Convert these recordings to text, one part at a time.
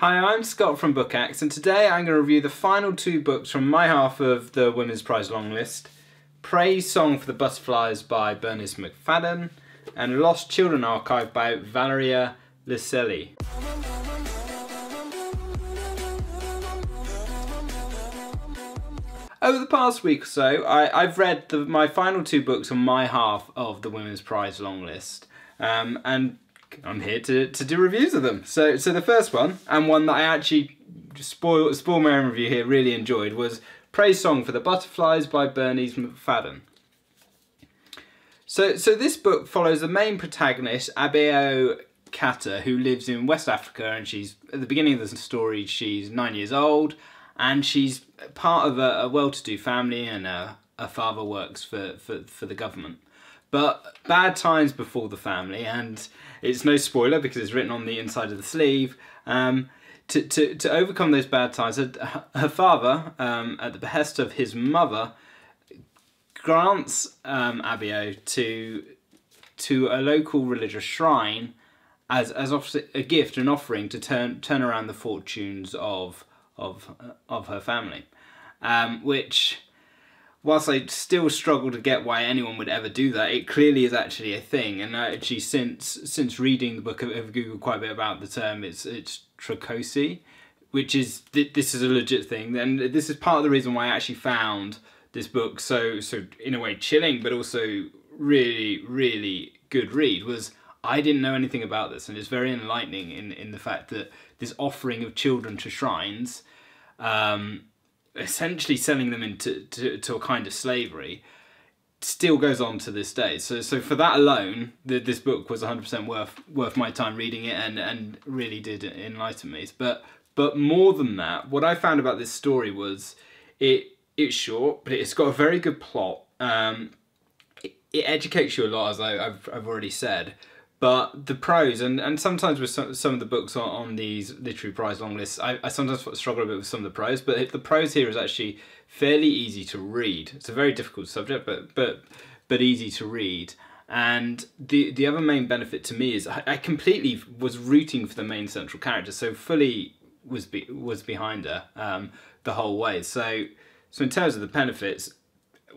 Hi, I'm Scott from Bookaxe, and today I'm going to review the final two books from my half of the Women's Prize long list Praise Song for the Butterflies by Bernice McFadden, and Lost Children Archive by Valeria Luiselli. Over the past week or so, I, have read the, my final two books on my half of the Women's Prize long list, um, and I'm here to, to do reviews of them. So so the first one, and one that I actually spoil spoil my own review here, really enjoyed was Praise Song for the Butterflies by Bernice McFadden. So so this book follows the main protagonist, Abeo Kata, who lives in West Africa, and she's at the beginning of the story. She's nine years old, and she's part of a, a well-to-do family, and uh, her father works for, for, for the government. But bad times befall the family, and it's no spoiler because it's written on the inside of the sleeve. Um, to, to, to overcome those bad times, her, her father, um, at the behest of his mother, grants um, Abeo to to a local religious shrine as as a gift, an offering to turn turn around the fortunes of of of her family, um, which whilst I still struggle to get why anyone would ever do that, it clearly is actually a thing. And actually, since since reading the book, I've googled quite a bit about the term. It's it's trokosi, which is this is a legit thing. And this is part of the reason why I actually found this book so so in a way chilling, but also really really good read. Was I didn't know anything about this, and it's very enlightening in in the fact that this offering of children to shrines. Um, essentially selling them into to, to a kind of slavery still goes on to this day. So so for that alone, the, this book was 100% worth worth my time reading it and and really did enlighten me. But but more than that, what I found about this story was it it's short, but it's got a very good plot. Um, it, it educates you a lot, as I, I've I've already said. But the prose, and, and sometimes with some, some of the books on, on these literary prize long lists, I, I sometimes struggle a bit with some of the prose, but the prose here is actually fairly easy to read. It's a very difficult subject, but but but easy to read. And the the other main benefit to me is I, I completely was rooting for the main central character, so fully was be, was behind her um, the whole way. So so in terms of the benefits,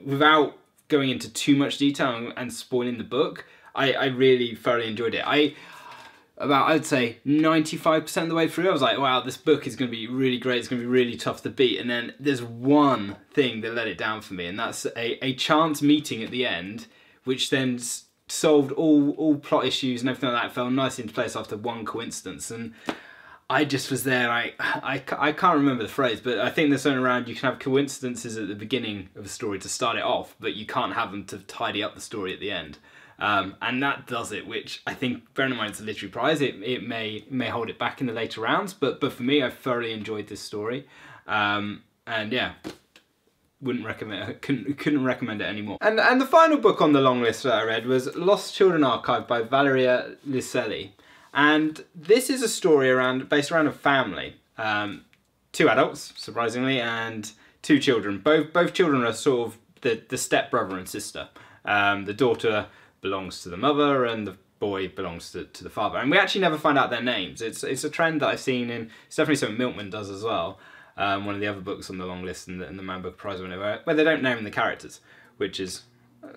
without going into too much detail and spoiling the book, I, I really thoroughly enjoyed it. I about I'd say 95% of the way through, I was like, wow, this book is going to be really great. It's going to be really tough to beat. And then there's one thing that let it down for me, and that's a, a chance meeting at the end, which then solved all all plot issues and everything like that. Fell nicely into place after one coincidence. And I just was there. I, I, I can't remember the phrase, but I think there's something around you can have coincidences at the beginning of a story to start it off, but you can't have them to tidy up the story at the end. Um, and that does it, which I think, bearing in mind it's a literary prize, it, it may may hold it back in the later rounds. But but for me, I thoroughly enjoyed this story, um, and yeah, wouldn't recommend couldn't couldn't recommend it anymore. And and the final book on the long list that I read was Lost Children Archive by Valeria Luiselli, and this is a story around based around a family, um, two adults surprisingly, and two children. Both both children are sort of the the step brother and sister. Um, the daughter belongs to the mother and the boy belongs to, to the father. And we actually never find out their names. It's it's a trend that I've seen in, it's definitely something Milkman does as well. Um, one of the other books on the long list in the, the Man Booker Prize winner, where, where they don't name the characters, which is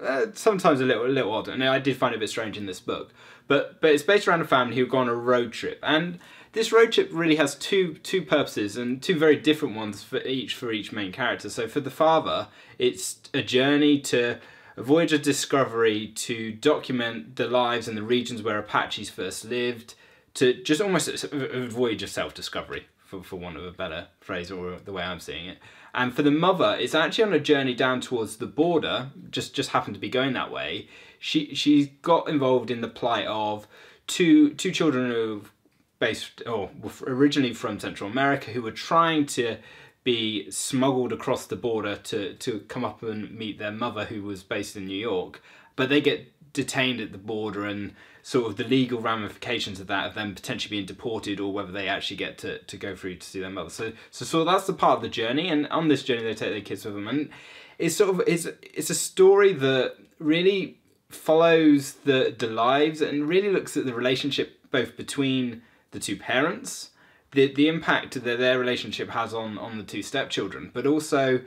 uh, sometimes a little a little odd. And I did find it a bit strange in this book. But but it's based around a family who go on a road trip. And this road trip really has two two purposes and two very different ones for each for each main character. So for the father, it's a journey to a voyage of discovery to document the lives and the regions where Apaches first lived, to just almost a, voyage of self-discovery, for, for want of a better phrase or the way I'm seeing it. And for the mother, it's actually on a journey down towards the border, just just happened to be going that way. She she got involved in the plight of two two children who based or originally from Central America who were trying to be smuggled across the border to, to come up and meet their mother who was based in New York. But they get detained at the border and sort of the legal ramifications of that of them potentially being deported or whether they actually get to, to go through to see their mother. So so so that's the part of the journey and on this journey they take their kids with them and it's sort of it's it's a story that really follows the the lives and really looks at the relationship both between the two parents the the impact that their relationship has on on the two stepchildren, but also.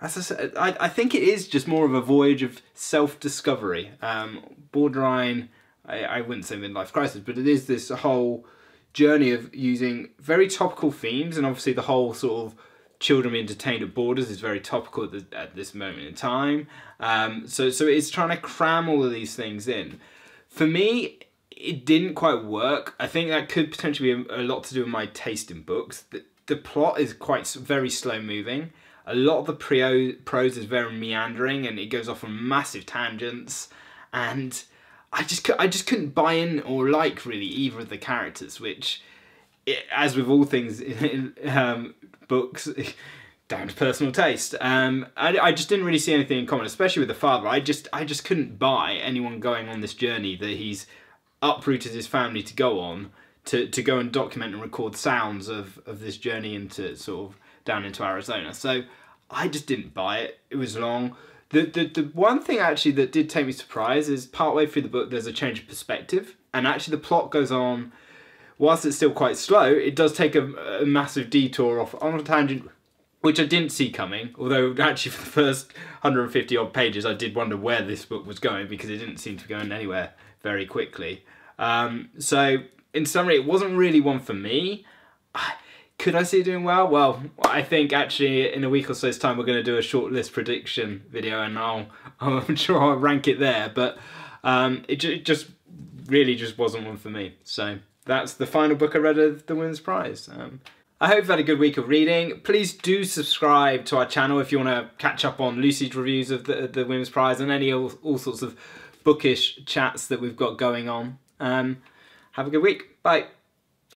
As I said, I, I think it is just more of a voyage of self-discovery, um, borderline. I, I wouldn't say midlife crisis, but it is this whole journey of using very topical themes, and obviously the whole sort of children being detained at borders is very topical at, the, at this moment in time. Um, so so it's trying to cram all of these things in. For me, it didn't quite work. I think that could potentially be a, lot to do with my taste in books. The, the plot is quite very slow moving. A lot of the prose is very meandering and it goes off on massive tangents. And I just I just couldn't buy in or like really either of the characters, which, it, as with all things in um, books, down to personal taste. Um, I, I just didn't really see anything in common, especially with the father. I just I just couldn't buy anyone going on this journey that he's uprooted his family to go on to, to go and document and record sounds of, of this journey into sort of down into Arizona. So I just didn't buy it. It was long. The, the, the one thing actually that did take me surprise is partway through the book there's a change of perspective and actually the plot goes on whilst it's still quite slow it does take a, a massive detour off on a tangent which I didn't see coming although actually for the first 150 odd pages I did wonder where this book was going because it didn't seem to be going anywhere very quickly um, so in summary it wasn't really one for me could I see it doing well? Well, I think actually in a week or so's time we're going to do a shortlist prediction video and I'll, I'm sure I'll rank it there. But um, it, it just really just wasn't one for me. So that's the final book I read of the Women's Prize. Um, I hope you've had a good week of reading. Please do subscribe to our channel if you want to catch up on Lucy's reviews of the, the Women's Prize and any all, all sorts of bookish chats that we've got going on. Um, have a good week. Bye.